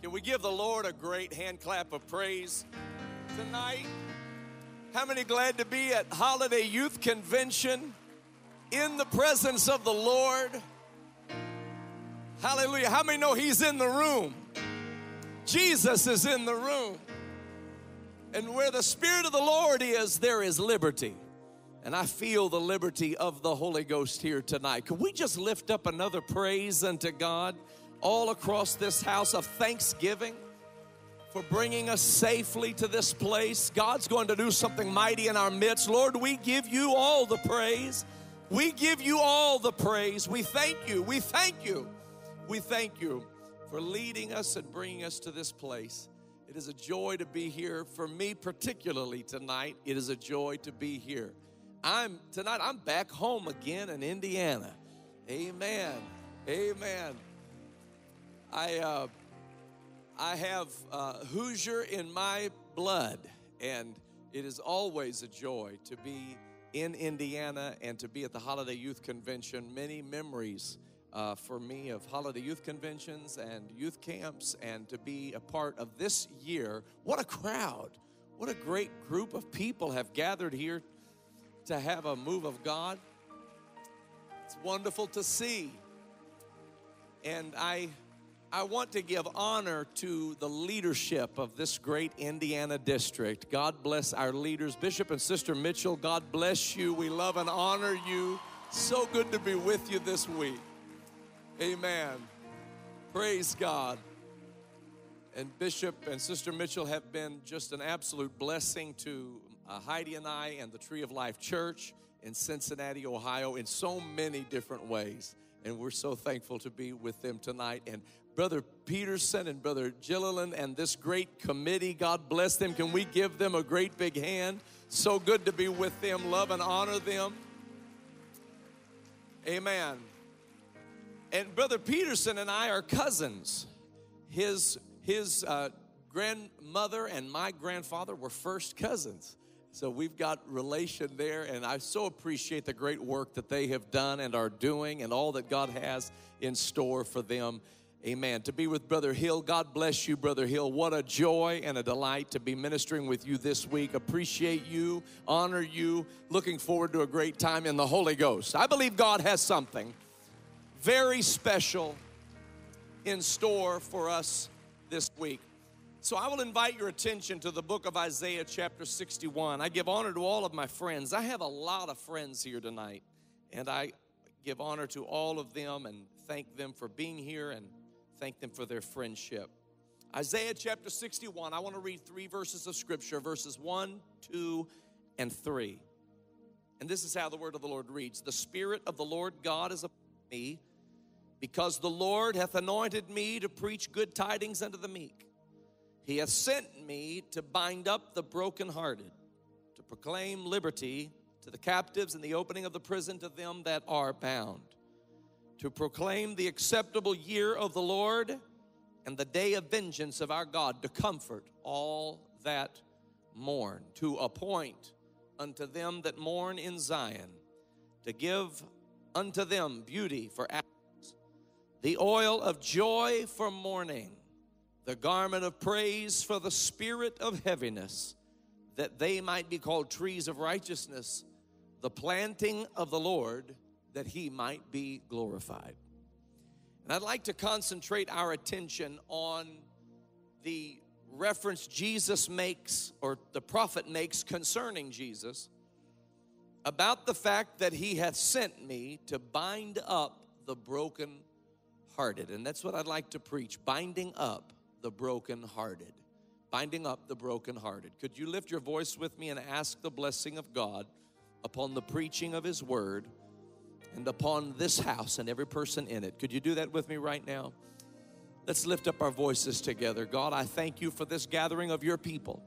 Can we give the Lord a great hand clap of praise tonight? How many glad to be at Holiday Youth Convention in the presence of the Lord? Hallelujah. How many know He's in the room? Jesus is in the room. And where the Spirit of the Lord is, there is liberty. And I feel the liberty of the Holy Ghost here tonight. Could we just lift up another praise unto God all across this house of thanksgiving for bringing us safely to this place? God's going to do something mighty in our midst. Lord, we give you all the praise. We give you all the praise. We thank you. We thank you. We thank you for leading us and bringing us to this place. It is a joy to be here. For me, particularly tonight, it is a joy to be here. I'm tonight, I'm back home again in Indiana. Amen. Amen. I uh, I have uh, Hoosier in my blood, and it is always a joy to be in Indiana and to be at the Holiday Youth Convention. Many memories uh, for me of holiday youth conventions and youth camps, and to be a part of this year. What a crowd! What a great group of people have gathered here to have a move of God. It's wonderful to see. And I I want to give honor to the leadership of this great Indiana district. God bless our leaders. Bishop and Sister Mitchell, God bless you. We love and honor you. So good to be with you this week. Amen. Praise God. And Bishop and Sister Mitchell have been just an absolute blessing to uh, Heidi and I and the Tree of Life Church in Cincinnati, Ohio, in so many different ways. And we're so thankful to be with them tonight. And Brother Peterson and Brother Gilliland and this great committee, God bless them. Can we give them a great big hand? So good to be with them. Love and honor them. Amen. And Brother Peterson and I are cousins. His, his uh, grandmother and my grandfather were first cousins. So we've got relation there, and I so appreciate the great work that they have done and are doing, and all that God has in store for them. Amen. To be with Brother Hill, God bless you, Brother Hill. What a joy and a delight to be ministering with you this week. Appreciate you, honor you, looking forward to a great time in the Holy Ghost. I believe God has something very special in store for us this week. So I will invite your attention to the book of Isaiah, chapter 61. I give honor to all of my friends. I have a lot of friends here tonight, and I give honor to all of them and thank them for being here and thank them for their friendship. Isaiah chapter 61, I want to read three verses of scripture, verses 1, 2, and 3. And this is how the word of the Lord reads The Spirit of the Lord God is upon me, because the Lord hath anointed me to preach good tidings unto the meek. He hath sent me to bind up the brokenhearted, to proclaim liberty to the captives and the opening of the prison to them that are bound, to proclaim the acceptable year of the Lord and the day of vengeance of our God, to comfort all that mourn, to appoint unto them that mourn in Zion, to give unto them beauty for ashes, the oil of joy for mourning the garment of praise for the spirit of heaviness, that they might be called trees of righteousness, the planting of the Lord, that he might be glorified. And I'd like to concentrate our attention on the reference Jesus makes, or the prophet makes concerning Jesus, about the fact that he hath sent me to bind up the broken hearted. And that's what I'd like to preach binding up the broken hearted. Binding up the broken hearted. Could you lift your voice with me and ask the blessing of God upon the preaching of His word and upon this house and every person in it? Could you do that with me right now? Let's lift up our voices together. God, I thank you for this gathering of your people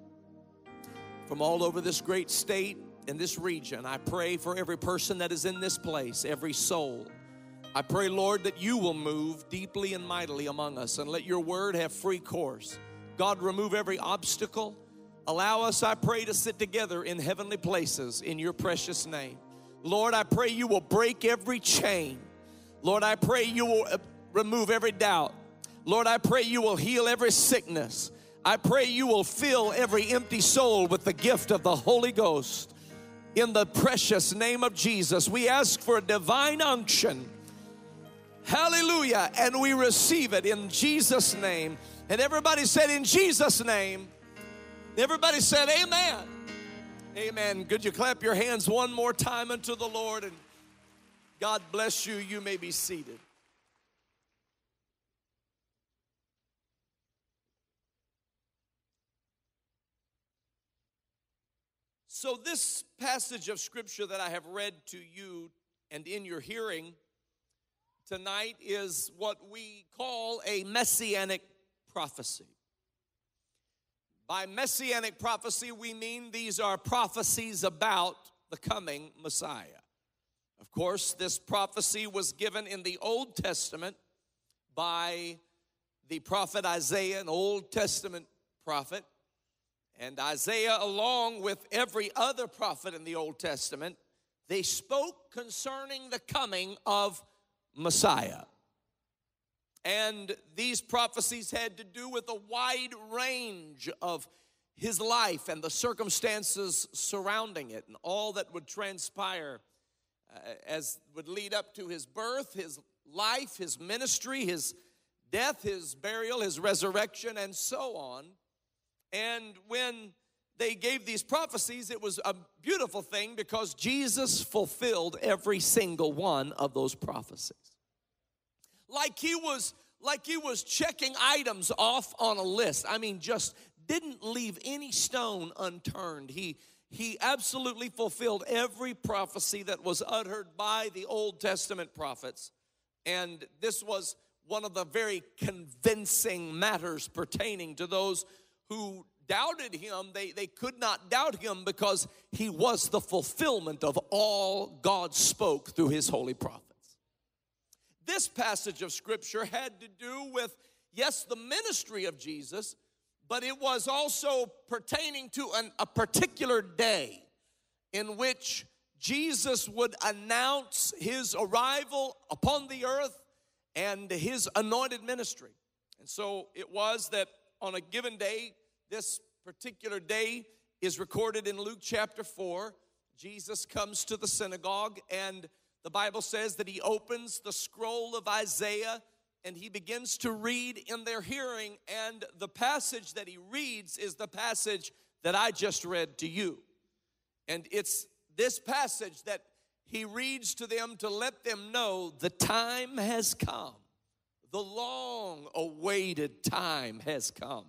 from all over this great state and this region. I pray for every person that is in this place, every soul. I pray, Lord, that you will move deeply and mightily among us and let your word have free course. God, remove every obstacle. Allow us, I pray, to sit together in heavenly places in your precious name. Lord, I pray you will break every chain. Lord, I pray you will uh, remove every doubt. Lord, I pray you will heal every sickness. I pray you will fill every empty soul with the gift of the Holy Ghost. In the precious name of Jesus, we ask for a divine unction. Hallelujah. And we receive it in Jesus' name. And everybody said, In Jesus' name. Everybody said, Amen. Amen. Could you clap your hands one more time unto the Lord? And God bless you. You may be seated. So, this passage of scripture that I have read to you and in your hearing tonight is what we call a messianic prophecy. By messianic prophecy, we mean these are prophecies about the coming Messiah. Of course, this prophecy was given in the Old Testament by the prophet Isaiah, an Old Testament prophet. And Isaiah, along with every other prophet in the Old Testament, they spoke concerning the coming of Messiah. And these prophecies had to do with a wide range of his life and the circumstances surrounding it and all that would transpire uh, as would lead up to his birth, his life, his ministry, his death, his burial, his resurrection, and so on. And when they gave these prophecies, it was a beautiful thing because Jesus fulfilled every single one of those prophecies. Like he was like he was checking items off on a list. I mean, just didn't leave any stone unturned. He he absolutely fulfilled every prophecy that was uttered by the Old Testament prophets. And this was one of the very convincing matters pertaining to those who doubted him, they, they could not doubt him because he was the fulfillment of all God spoke through his holy prophets. This passage of scripture had to do with, yes, the ministry of Jesus, but it was also pertaining to an, a particular day in which Jesus would announce his arrival upon the earth and his anointed ministry. And so it was that on a given day, this particular day is recorded in Luke chapter 4. Jesus comes to the synagogue, and the Bible says that he opens the scroll of Isaiah and he begins to read in their hearing. And the passage that he reads is the passage that I just read to you. And it's this passage that he reads to them to let them know the time has come. The long awaited time has come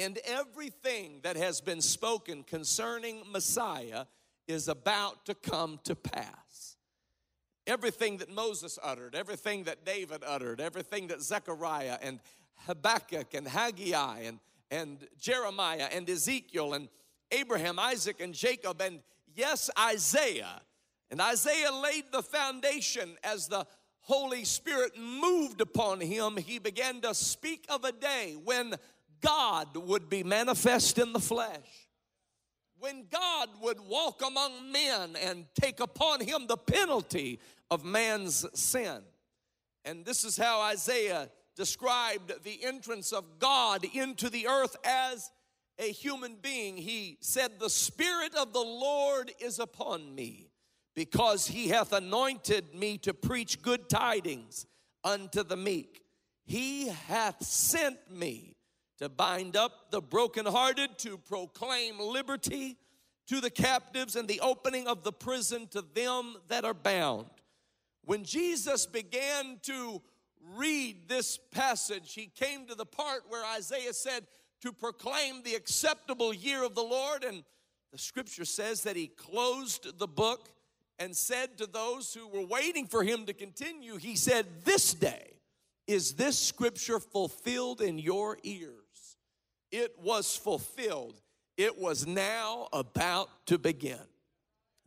and everything that has been spoken concerning Messiah is about to come to pass. Everything that Moses uttered, everything that David uttered, everything that Zechariah and Habakkuk and Haggai and, and Jeremiah and Ezekiel and Abraham, Isaac, and Jacob, and yes, Isaiah. And Isaiah laid the foundation as the Holy Spirit moved upon him. He began to speak of a day when God would be manifest in the flesh. When God would walk among men and take upon him the penalty of man's sin. And this is how Isaiah described the entrance of God into the earth as a human being. He said, The Spirit of the Lord is upon me, because he hath anointed me to preach good tidings unto the meek. He hath sent me to bind up the brokenhearted, to proclaim liberty to the captives, and the opening of the prison to them that are bound. When Jesus began to read this passage, he came to the part where Isaiah said, To proclaim the acceptable year of the Lord. And the scripture says that he closed the book and said to those who were waiting for him to continue, He said, This day is this scripture fulfilled in your ears it was fulfilled. It was now about to begin.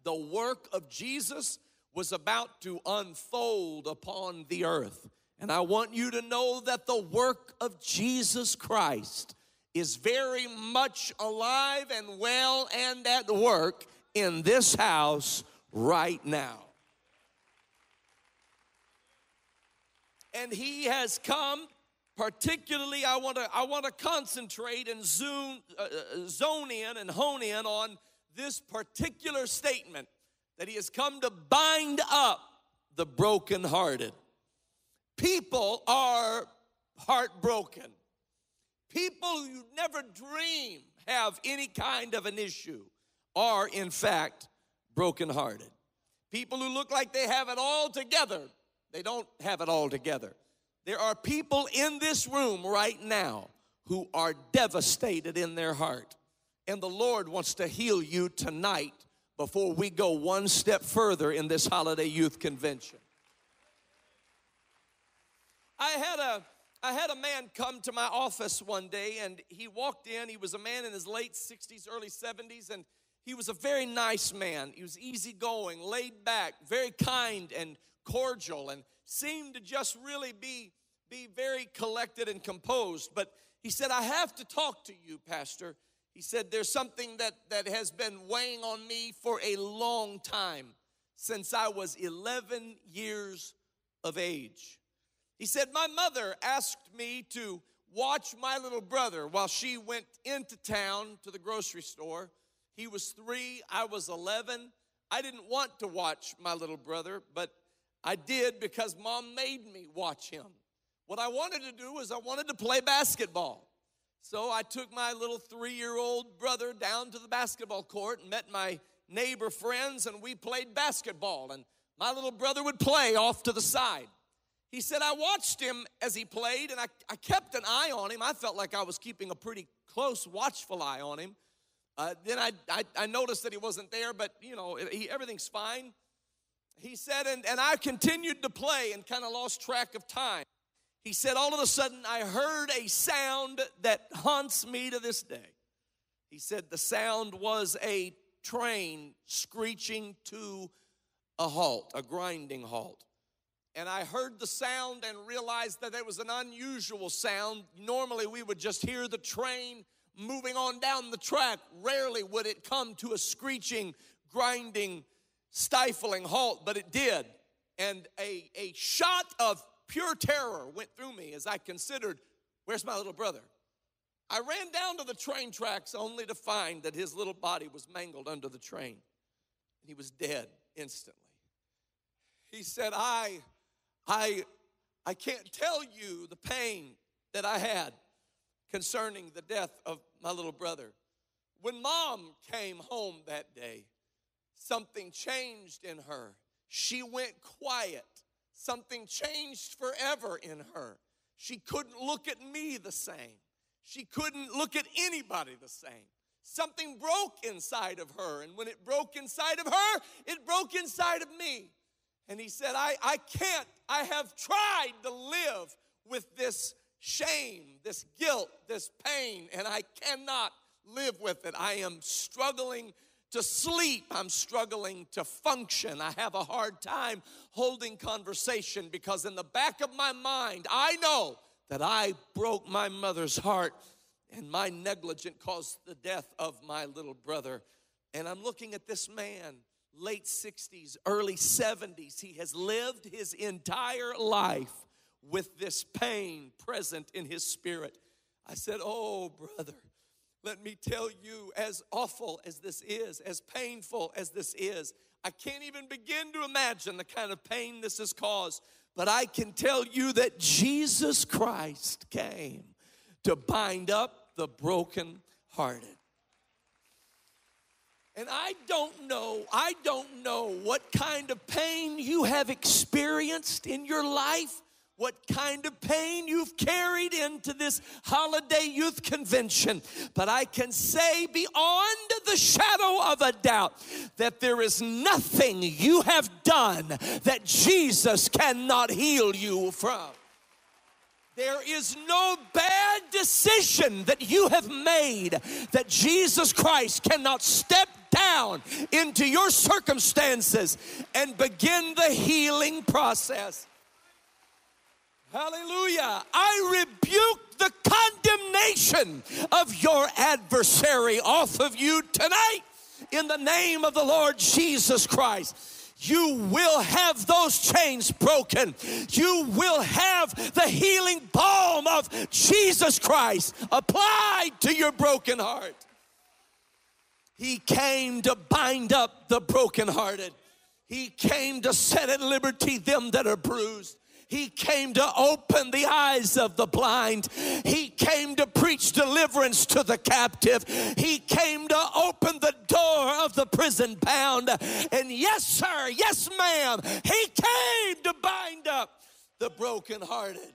The work of Jesus was about to unfold upon the earth. And I want you to know that the work of Jesus Christ is very much alive and well and at work in this house right now. And he has come particularly I want to I want to concentrate and zoom uh, uh, zone in and hone in on this particular statement that he has come to bind up the brokenhearted. People are heartbroken. People who you never dream have any kind of an issue are, in fact, brokenhearted. People who look like they have it all together, they don't have it all together. There are people in this room right now who are devastated in their heart. And the Lord wants to heal you tonight before we go one step further in this holiday youth convention. I had a I had a man come to my office one day and he walked in. He was a man in his late 60s, early 70s, and he was a very nice man. He was easygoing, laid back, very kind and cordial, and seemed to just really be, be very collected and composed. But he said, I have to talk to you, Pastor. He said, There's something that, that has been weighing on me for a long time since I was 11 years of age. He said, My mother asked me to watch my little brother while she went into town to the grocery store. He was three, I was 11. I didn't want to watch my little brother, but I did because mom made me watch him. What I wanted to do was I wanted to play basketball. So I took my little three year old brother down to the basketball court and met my neighbor friends, and we played basketball. And my little brother would play off to the side. He said, I watched him as he played and I, I kept an eye on him. I felt like I was keeping a pretty close, watchful eye on him. Uh, then I, I, I, noticed that he wasn't there, but you know, he, everything's fine. He said, and, and I continued to play and kind of lost track of time. He said, all of a sudden, I heard a sound that haunts me to this day. He said, the sound was a train screeching to a halt, a grinding halt and I heard the sound and realized that it was an unusual sound. Normally, we would just hear the train moving on down the track. Rarely would it come to a screeching, grinding, stifling halt, but it did. And a, a shot of pure terror went through me as I considered, where's my little brother? I ran down to the train tracks only to find that his little body was mangled under the train. And he was dead instantly. He said, I I, I can't tell you the pain that I had concerning the death of my little brother. When mom came home that day, something changed in her. She went quiet. Something changed forever in her. She couldn't look at me the same. She couldn't look at anybody the same. Something broke inside of her. And when it broke inside of her, it broke inside of me. And he said, I, I can't, I have tried to live with this shame, this guilt, this pain, and I cannot live with it. I am struggling to sleep. I'm struggling to function. I have a hard time holding conversation because in the back of my mind, I know that I broke my mother's heart and my negligence caused the death of my little brother. And I'm looking at this man late 60s, early 70s. He has lived his entire life with this pain present in his spirit. I said, Oh, brother, let me tell you, as awful as this is, as painful as this is, I can't even begin to imagine the kind of pain this has caused. But I can tell you that Jesus Christ came to bind up the broken-hearted. And I don't know, I don't know what kind of pain you have experienced in your life, what kind of pain you've carried into this holiday youth convention. But I can say beyond the shadow of a doubt that there is nothing you have done that Jesus cannot heal you from. There is no bad decision that you have made that Jesus Christ cannot step down into your circumstances and begin the healing process. Hallelujah. I rebuke the condemnation of your adversary off of you tonight in the name of the Lord Jesus Christ. you will have those chains broken. You will have the healing balm of Jesus Christ applied to your broken heart. He came to bind up the brokenhearted. He came to set at liberty them that are bruised. He came to open the eyes of the blind. He came to preach deliverance to the captive. He came to open the door of the prison bound. And yes, sir, yes, ma'am, he came to bind up the brokenhearted.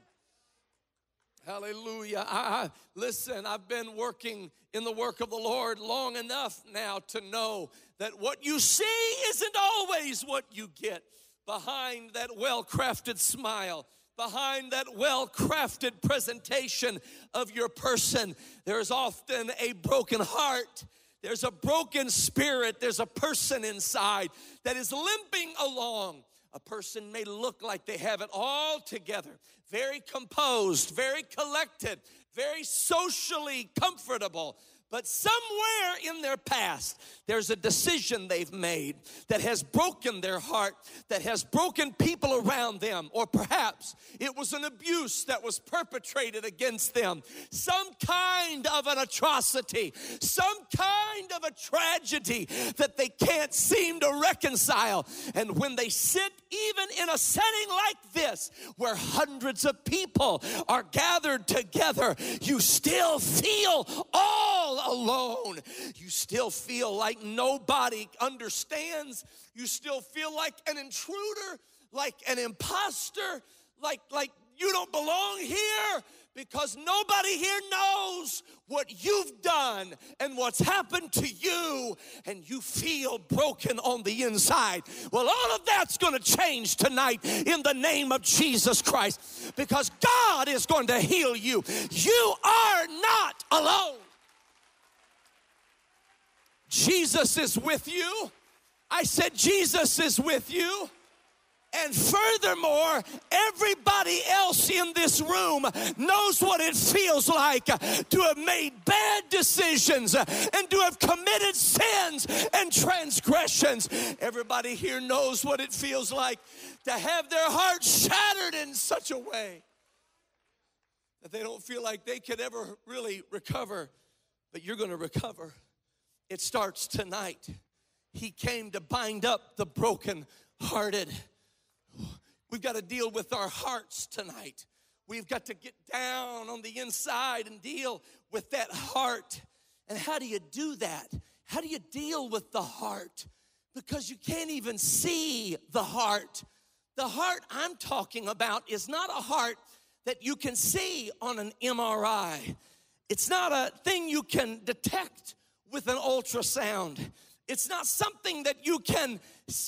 Hallelujah. I, listen, I've been working in the work of the Lord long enough now to know that what you see isn't always what you get behind that well crafted smile, behind that well crafted presentation of your person, there's often a broken heart. There's a broken spirit. There's a person inside that is limping along. A person may look like they have it all together, very composed, very collected, very socially comfortable, but somewhere in their past, there's a decision they've made that has broken their heart, that has broken people around them, or perhaps it was an abuse that was perpetrated against them, some kind of an atrocity, some kind of a tragedy that they can't seem to reconcile. And when they sit even in a setting like this, where hundreds of people are gathered together, you still feel all alone. You still feel like nobody understands. You still feel like an intruder, like an imposter, like, like you don't belong here because nobody here knows what you've done and what's happened to you, and you feel broken on the inside. Well, all of that's going to change tonight in the name of Jesus Christ because God is going to heal you. You are not alone. Jesus is with you. I said, Jesus is with you. And furthermore, everybody else in this room knows what it feels like to have made bad decisions and to have committed sins and transgressions. Everybody here knows what it feels like to have their heart shattered in such a way that they don't feel like they could ever really recover. But you're going to recover. It starts tonight. He came to bind up the broken hearted. We've got to deal with our hearts tonight. We've got to get down on the inside and deal with that heart. And how do you do that? How do you deal with the heart? Because you can't even see the heart. The heart I'm talking about is not a heart that you can see on an MRI, it's not a thing you can detect with an ultrasound. It's not something that you can,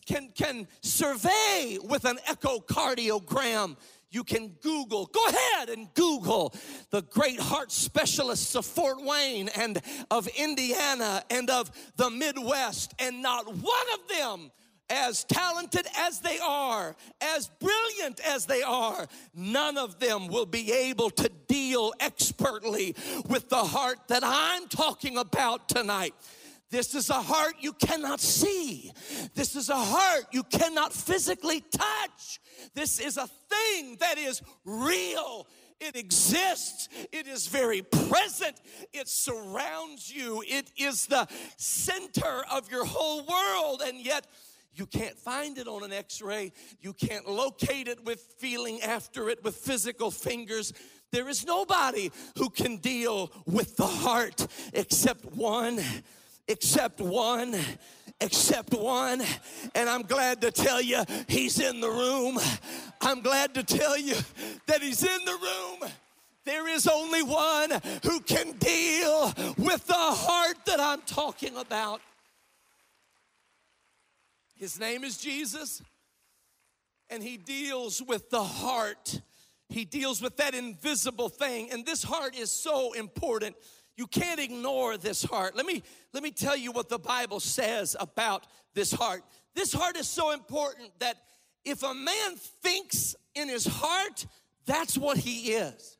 can, can survey with an echocardiogram. You can Google, go ahead and Google the great heart specialists of Fort Wayne and of Indiana and of the Midwest, and not one of them as talented as they are, as brilliant as they are, none of them will be able to deal expertly with the heart that I'm talking about tonight. This is a heart you cannot see. This is a heart you cannot physically touch. This is a thing that is real. It exists. It is very present. It surrounds you. It is the center of your whole world. And yet, you can't find it on an x ray. You can't locate it with feeling after it with physical fingers. There is nobody who can deal with the heart except one except one, except one. And I'm glad to tell you, he's in the room. I'm glad to tell you that he's in the room. There is only one who can deal with the heart that I'm talking about. His name is Jesus, and he deals with the heart. He deals with that invisible thing. And this heart is so important you can't ignore this heart. Let me let me tell you what the Bible says about this heart. This heart is so important that if a man thinks in his heart, that's what he is.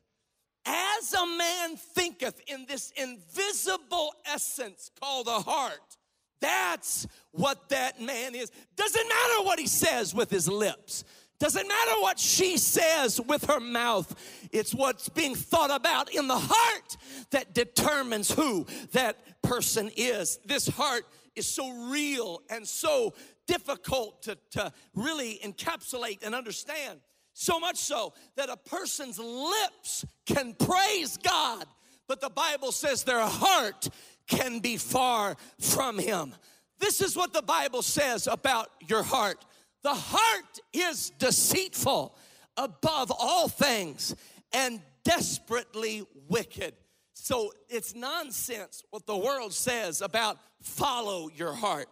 As a man thinketh in this invisible essence called a heart, That's what that man is. Doesn't matter what he says with his lips. Doesn't matter what she says with her mouth. It's what's being thought about in the heart that determines who that person is. This heart is so real and so difficult to, to really encapsulate and understand. So much so that a person's lips can praise God, but the Bible says their heart can be far from Him. This is what the Bible says about your heart. The heart is deceitful above all things and desperately wicked. So it's nonsense what the world says about follow your heart.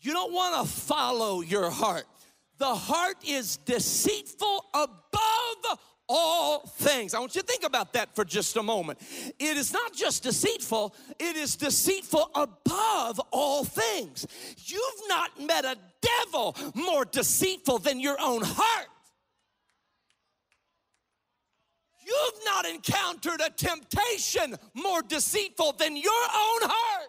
You don't want to follow your heart. The heart is deceitful above all things. I want you to think about that for just a moment. It is not just deceitful, it is deceitful above all things. You've not met a devil more deceitful than your own heart. You've not encountered a temptation more deceitful than your own heart.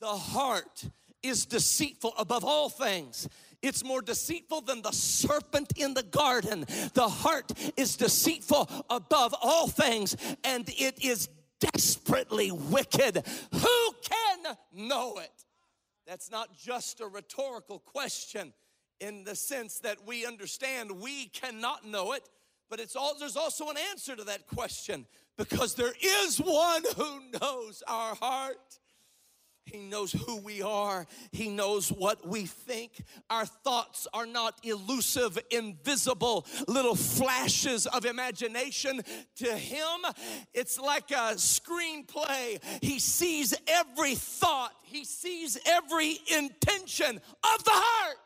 The heart is deceitful above all things. It's more deceitful than the serpent in the garden. The heart is deceitful above all things, and it is desperately wicked. Who can know it? That's not just a rhetorical question in the sense that we understand we cannot know it, but it's all there's also an answer to that question because there is one who knows our heart. He knows who we are. He knows what we think. Our thoughts are not elusive, invisible little flashes of imagination. To him, it's like a screenplay. He sees every thought, he sees every intention of the heart.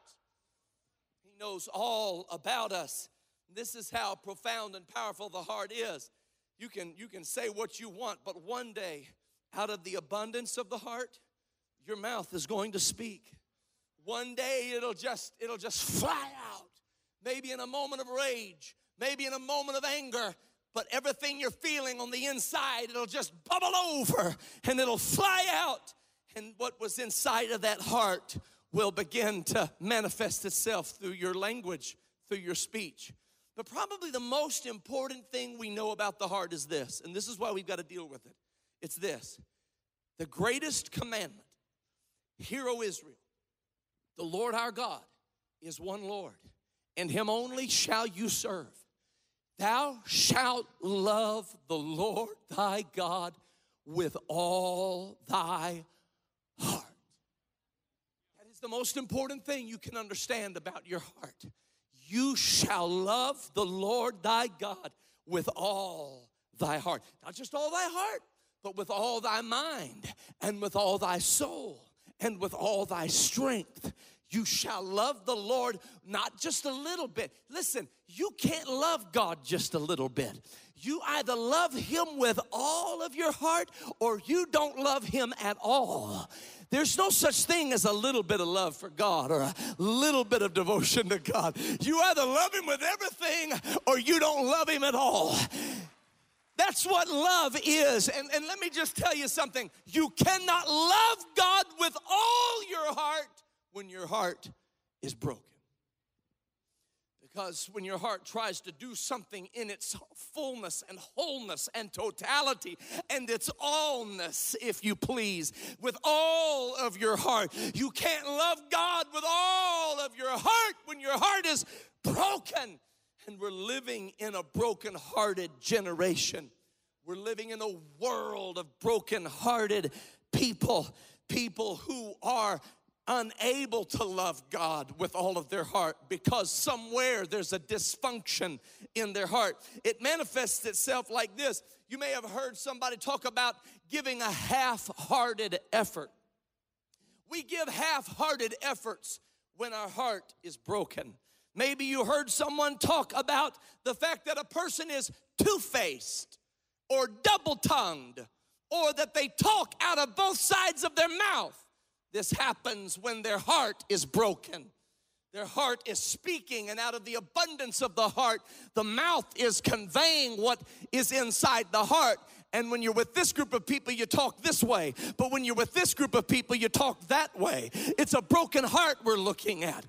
He knows all about us. This is how profound and powerful the heart is. You can, you can say what you want, but one day, out of the abundance of the heart, your mouth is going to speak. One day it'll just it'll just fly out. Maybe in a moment of rage, maybe in a moment of anger, but everything you're feeling on the inside, it'll just bubble over and it'll fly out. And what was inside of that heart will begin to manifest itself through your language, through your speech. But probably the most important thing we know about the heart is this, and this is why we've got to deal with it. It's this the greatest commandment Hear, O Israel, the Lord our God is one Lord, and him only shall you serve. Thou shalt love the Lord thy God with all thy heart. That is the most important thing you can understand about your heart. You shall love the Lord thy God with all thy heart. Not just all thy heart, but with all thy mind and with all thy soul and with all thy strength. You shall love the Lord not just a little bit. Listen, you can't love God just a little bit. You either love Him with all of your heart or you don't love Him at all. There's no such thing as a little bit of love for God or a little bit of devotion to God. You either love Him with everything or you don't love Him at all. That's what love is. And, and let me just tell you something you cannot love God with all your heart when your heart is broken. Because when your heart tries to do something in its fullness and wholeness and totality and its allness, if you please, with all of your heart, you can't love God with all of your heart when your heart is broken. And we're living in a broken-hearted generation. We're living in a world of broken-hearted people, people who are unable to love God with all of their heart because somewhere there's a dysfunction in their heart. It manifests itself like this. You may have heard somebody talk about giving a half hearted effort. We give half hearted efforts when our heart is broken. Maybe you heard someone talk about the fact that a person is two faced or double tongued or that they talk out of both sides of their mouth. This happens when their heart is broken. Their heart is speaking, and out of the abundance of the heart, the mouth is conveying what is inside the heart. And when you're with this group of people, you talk this way. But when you're with this group of people, you talk that way. It's a broken heart we're looking at.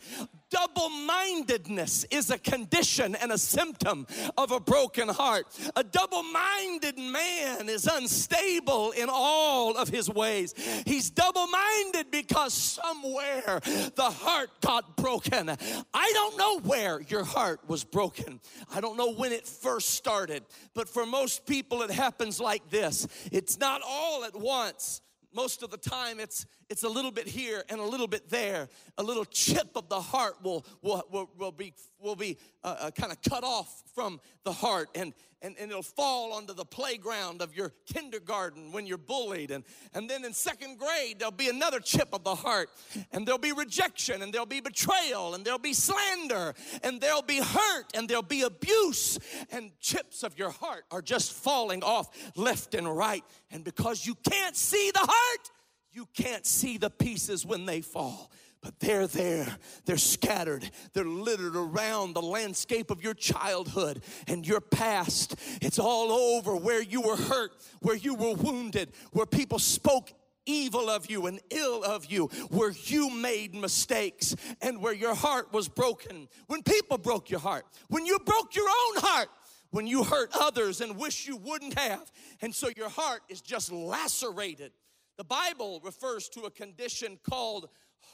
Double mindedness is a condition and a symptom of a broken heart. A double minded man is unstable in all of his ways. He's double minded because somewhere the heart got broken. I don't know where your heart was broken, I don't know when it first started, but for most people, it happens like this it's not all at once most of the time it's it's a little bit here and a little bit there a little chip of the heart will will, will, will be will be uh, uh, kind of cut off from the heart and and, and it'll fall onto the playground of your kindergarten when you're bullied. And, and then in second grade, there'll be another chip of the heart, and there'll be rejection, and there'll be betrayal, and there'll be slander, and there'll be hurt, and there'll be abuse, and chips of your heart are just falling off left and right. And because you can't see the heart, you can't see the pieces when they fall but they're there. They're scattered. They're littered around the landscape of your childhood and your past. It's all over where you were hurt, where you were wounded, where people spoke evil of you and ill of you, where you made mistakes and where your heart was broken. When people broke your heart, when you broke your own heart, when you hurt others and wish you wouldn't have. And so your heart is just lacerated. The Bible refers to a condition called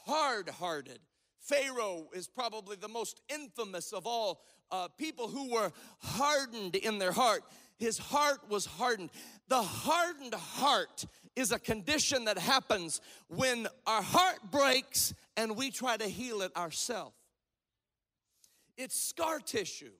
hard hearted. Pharaoh is probably the most infamous of all uh, people who were hardened in their heart. His heart was hardened. The hardened heart is a condition that happens when our heart breaks and we try to heal it ourselves. It's scar tissue.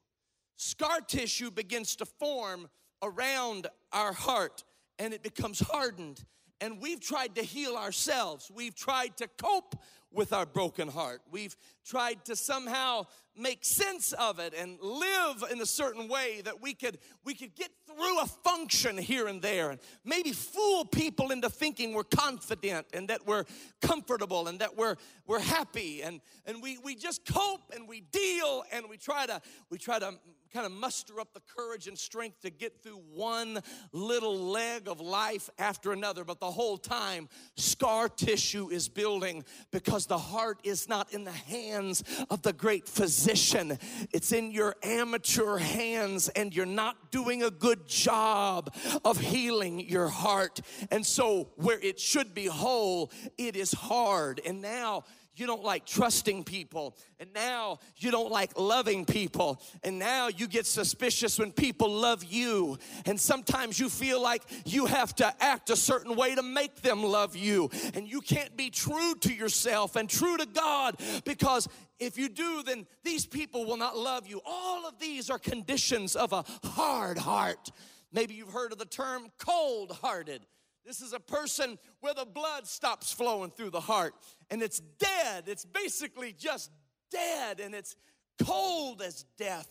Scar tissue begins to form around our heart and it becomes hardened. And we've tried to heal ourselves. We've tried to cope with our broken heart. We've tried to somehow make sense of it and live in a certain way that we could we could get through a function here and there and maybe fool people into thinking we're confident and that we're comfortable and that we're we're happy and and we we just cope and we deal and we try to we try to kind of muster up the courage and strength to get through one little leg of life after another. But the whole time, scar tissue is building because the heart is not in the hands of the great physician, it's in your amateur hands, and you're not doing a good job of healing your heart. And so, where it should be whole, it is hard. And now, you don't like trusting people, and now you don't like loving people, and now you get suspicious when people love you, and sometimes you feel like you have to act a certain way to make them love you, and you can't be true to yourself and true to God because if you do, then these people will not love you. All of these are conditions of a hard heart. Maybe you've heard of the term cold hearted. This is a person where the blood stops flowing through the heart and it's dead. It's basically just dead and it's cold as death.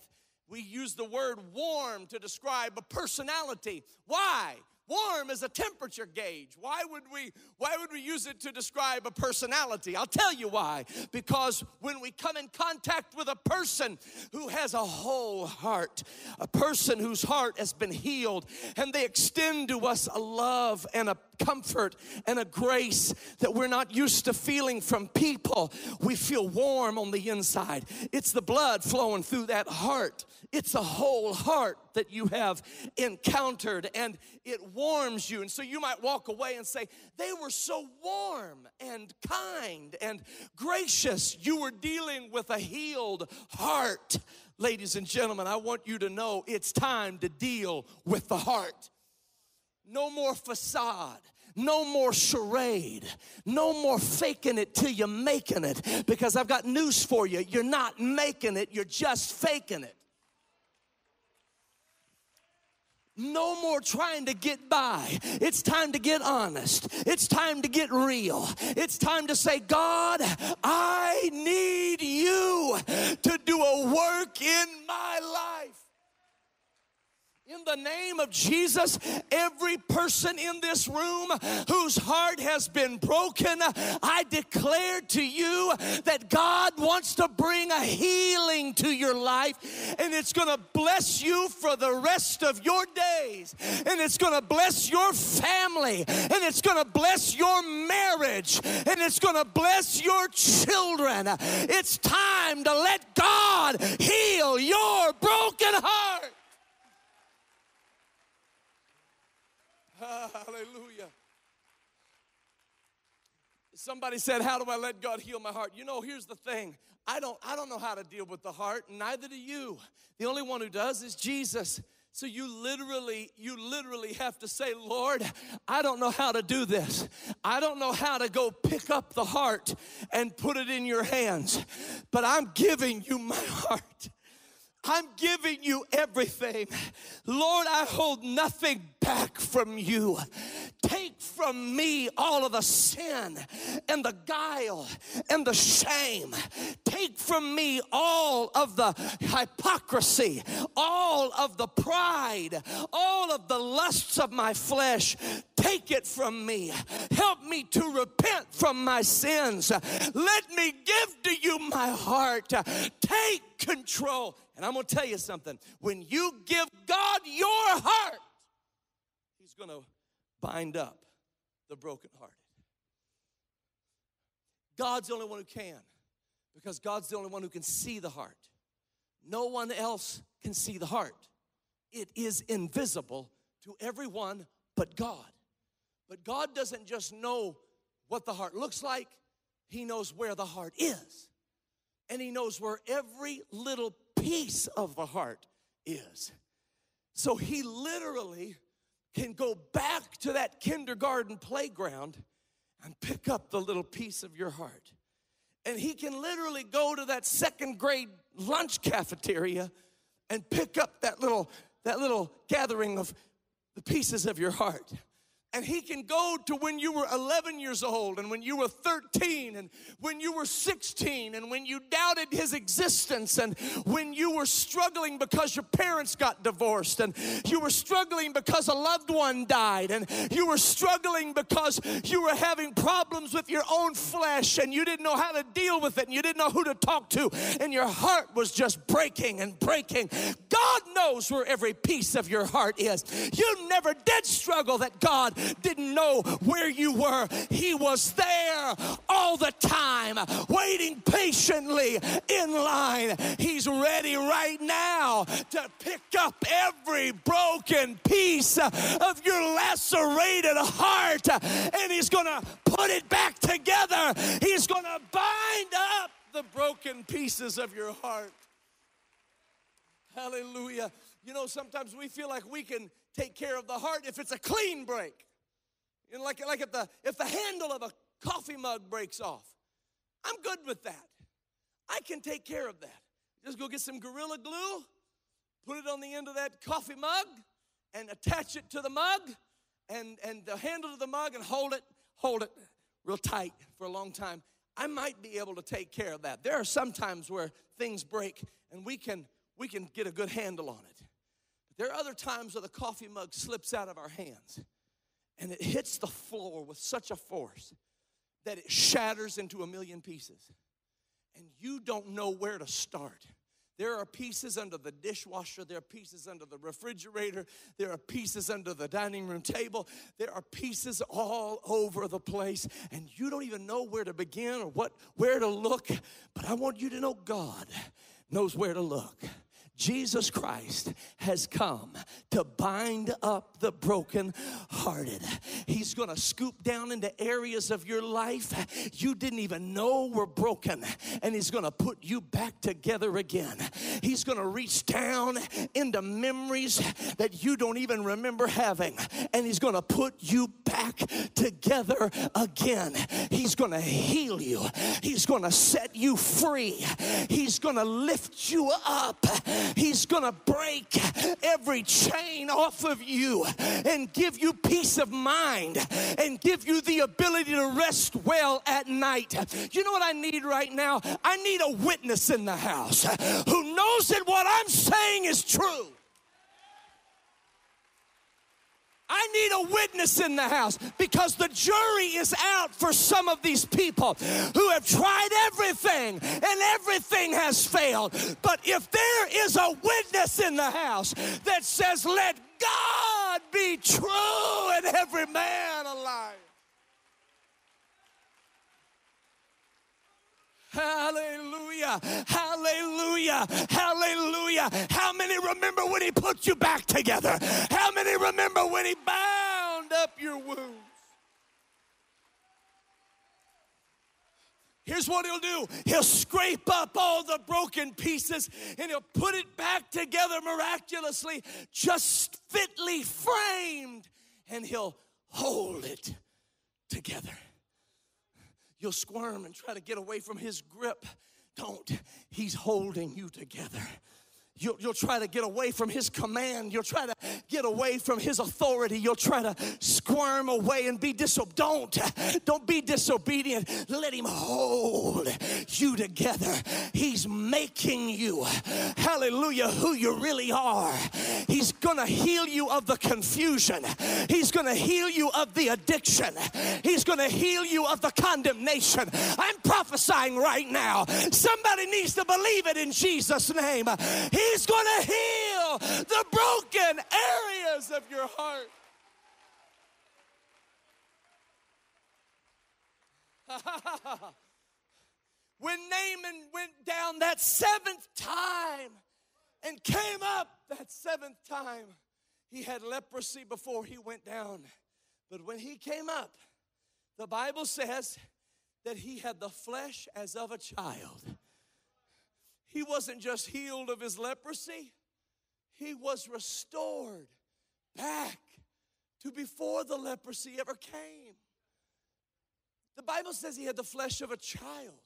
We use the word warm to describe a personality. Why? Warm is a temperature gauge. Why would we why would we use it to describe a personality? I'll tell you why. Because when we come in contact with a person who has a whole heart, a person whose heart has been healed, and they extend to us a love and a comfort and a grace that we're not used to feeling from people, we feel warm on the inside. It's the blood flowing through that heart. It's a whole heart that you have encountered and it warms you. And so you might walk away and say, They were so warm and kind and gracious. You were dealing with a healed heart. Ladies and gentlemen, I want you to know it's time to deal with the heart. No more facade. No more charade. No more faking it till you're making it. Because I've got news for you. You're not making it, you're just faking it. No more trying to get by. It's time to get honest. It's time to get real. It's time to say, God, I need you to do a work in my life. In the name of Jesus, every person in this room whose heart has been broken, I declare to you that God wants to bring a healing to your life and it's going to bless you for the rest of your days and it's going to bless your family and it's going to bless your marriage and it's going to bless your children. It's time to let God heal your broken heart. Ah, hallelujah. Somebody said, How do I let God heal my heart? You know, here's the thing. I don't, I don't know how to deal with the heart, neither do you. The only one who does is Jesus. So you literally, you literally have to say, Lord, I don't know how to do this. I don't know how to go pick up the heart and put it in your hands, but I'm giving you my heart. I'm giving you everything. Lord, I hold nothing back from you. Take from me all of the sin and the guile and the shame. Take from me all of the hypocrisy, all of the pride, all of the lusts of my flesh. Take it from me. Help me to repent from my sins. Let me give to you my heart. Take control. And I'm going to tell you something. When you give God your heart, He's going to bind up the brokenhearted. God's the only one who can because God's the only one who can see the heart. No one else can see the heart. It is invisible to everyone but God. But God doesn't just know what the heart looks like, He knows where the heart is. And He knows where every little piece of the heart is. So he literally can go back to that kindergarten playground and pick up the little piece of your heart. And he can literally go to that second grade lunch cafeteria and pick up that little that little gathering of the pieces of your heart. And he can go to when you were 11 years old and when you were 13 and when you were 16 and when you doubted his existence and when you were struggling because your parents got divorced and you were struggling because a loved one died and you were struggling because you were having problems with your own flesh and you didn't know how to deal with it and you didn't know who to talk to and your heart was just breaking and breaking. God knows where every piece of your heart is. You never did struggle that God didn't know where you were. He was there all the time, waiting patiently in line. He's ready right now to pick up every broken piece of your lacerated heart and He's gonna put it back together. He's gonna bind up the broken pieces of your heart. Hallelujah. You know, sometimes we feel like we can take care of the heart if it's a clean break. You know, like, like if, the, if the handle of a coffee mug breaks off, I'm good with that. I can take care of that. Just go get some Gorilla Glue, put it on the end of that coffee mug, and attach it to the mug, and, and the handle of the mug, and hold it, hold it real tight for a long time. I might be able to take care of that. There are some times where things break, and we can, we can get a good handle on it. But there are other times where the coffee mug slips out of our hands and it hits the floor with such a force that it shatters into a million pieces. And you don't know where to start. There are pieces under the dishwasher. There are pieces under the refrigerator. There are pieces under the dining room table. There are pieces all over the place. And you don't even know where to begin or what, where to look. But I want you to know God knows where to look. Jesus Christ has come to bind up the broken-hearted. He's going to scoop down into areas of your life you didn't even know were broken, and He's going to put you back together again. He's going to reach down into memories that you don't even remember having, and He's going to put you back together again. He's going to heal you, He's going to set you free, He's going to lift you up. He's gonna break every chain off of you and give you peace of mind and give you the ability to rest well at night. You know what I need right now? I need a witness in the house who knows that what I'm saying is true. I need a witness in the house because the jury is out for some of these people who have tried everything and everything has failed. But if there is a witness in the house that says, Let God be true and every man a liar. Hallelujah. Hallelujah. Hallelujah. How many remember when he put you back together? How many remember when he bound up your wounds? Here's what he'll do he'll scrape up all the broken pieces and he'll put it back together miraculously, just fitly framed, and he'll hold it together. You'll squirm and try to get away from his grip. Don't. He's holding you together. You'll, you'll, try to get away from his command. You'll try to get away from his authority. You'll try to squirm away and be disobedient. Don't, don't be disobedient. Let him hold you together. He's making you, hallelujah, who you really are. He's gonna heal you of the confusion. He's gonna heal you of the addiction. He's gonna heal you of the condemnation. I'm prophesying right now. Somebody needs to believe it in Jesus' name. He He's going to heal the broken areas of your heart. when Naaman went down that seventh time and came up that seventh time, he had leprosy before he went down. But when he came up, the Bible says that he had the flesh as of a child he wasn't just healed of his leprosy, he was restored back to before the leprosy ever came. The Bible says he had the flesh of a child.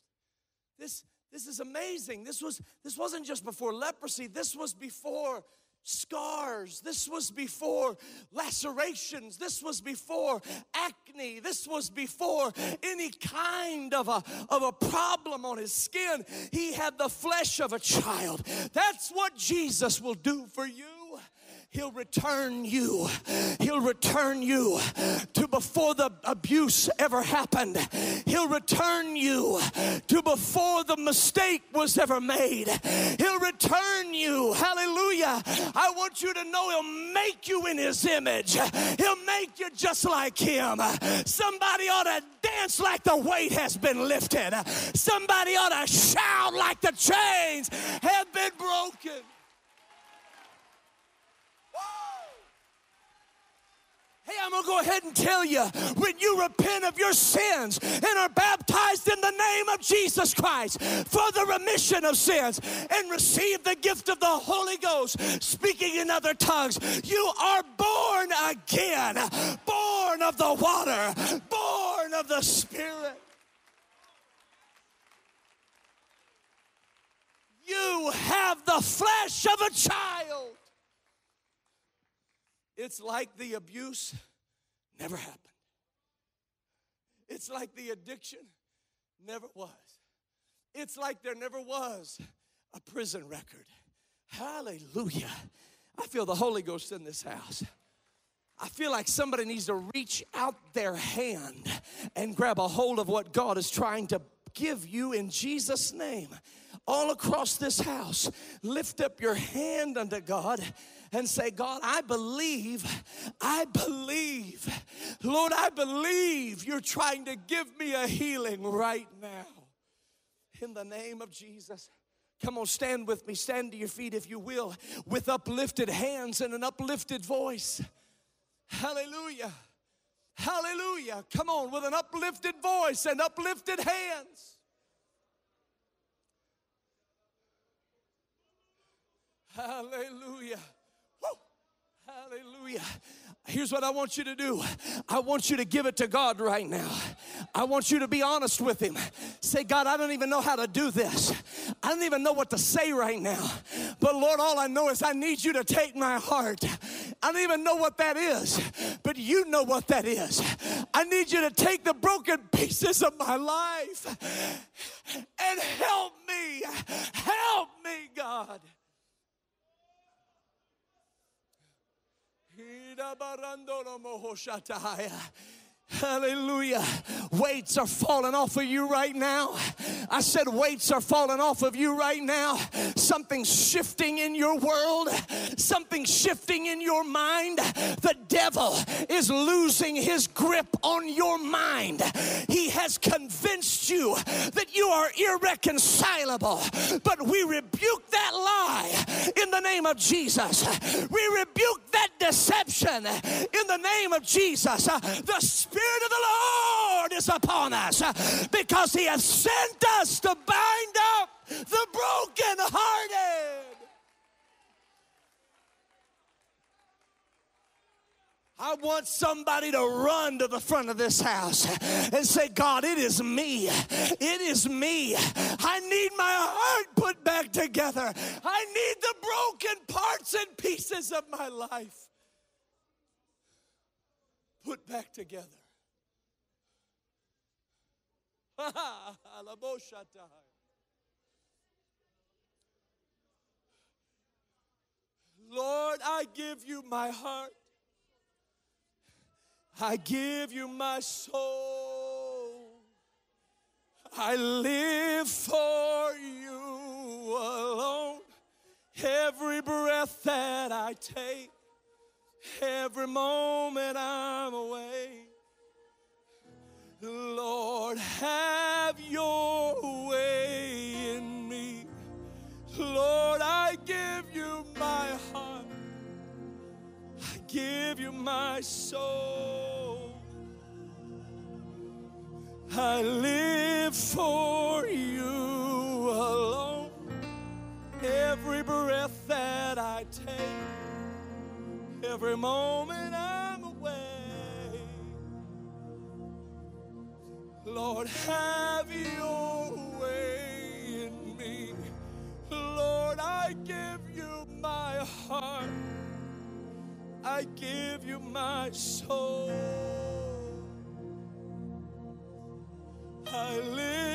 This, this is amazing. This, was, this wasn't just before leprosy, this was before scars. This was before lacerations. This was before acne. This was before any kind of a, of a problem on his skin. He had the flesh of a child. That's what Jesus will do for you. He'll return you. He'll return you to before the abuse ever happened. He'll return you to before the mistake was ever made. He'll return you. Hallelujah. I want you to know He'll make you in His image. He'll make you just like Him. Somebody ought to dance like the weight has been lifted. Somebody ought to shout like the chains have been broken. Hey, I'm going to go ahead and tell you when you repent of your sins and are baptized in the name of Jesus Christ for the remission of sins and receive the gift of the Holy Ghost, speaking in other tongues, you are born again, born of the water, born of the Spirit. You have the flesh of a child. It's like the abuse never happened. It's like the addiction never was. It's like there never was a prison record. Hallelujah. I feel the Holy Ghost in this house. I feel like somebody needs to reach out their hand and grab a hold of what God is trying to give you in Jesus' name. All across this house, lift up your hand unto God and say, God, I believe, I believe, Lord, I believe you're trying to give me a healing right now. In the name of Jesus. Come on, stand with me. Stand to your feet if you will, with uplifted hands and an uplifted voice. Hallelujah. Hallelujah. Come on, with an uplifted voice and uplifted hands. Hallelujah. Hallelujah. Here's what I want you to do I want you to give it to God right now. I want you to be honest with Him. Say, God, I don't even know how to do this. I don't even know what to say right now. But Lord, all I know is I need you to take my heart. I don't even know what that is, but you know what that is. I need you to take the broken pieces of my life and help me. Help me, God. Ida barandolo mohoshataya. Hallelujah. Weights are falling off of you right now. I said, weights are falling off of you right now. Something's shifting in your world, something shifting in your mind. The devil is losing his grip on your mind. He has convinced you that you are irreconcilable, but we rebuke that lie in the name of Jesus. We rebuke that deception in the name of Jesus. Uh, the Spirit of the Lord is upon us because He has sent us to bind up the brokenhearted. I want somebody to run to the front of this house and say, God, it is me. It is me. I need my heart put back together. I need the broken parts and pieces of my life put back together. Lord, I give you my heart. I give you my soul. I live for you alone. Every breath that I take, every moment I'm away. Lord, have give you my soul. I live for you alone. Every breath that I take, every moment I'm away. Lord, have your way in me. Lord, I give you my heart. I give you my soul. I live